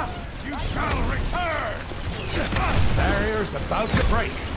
us! You shall return! Barrier's about to break!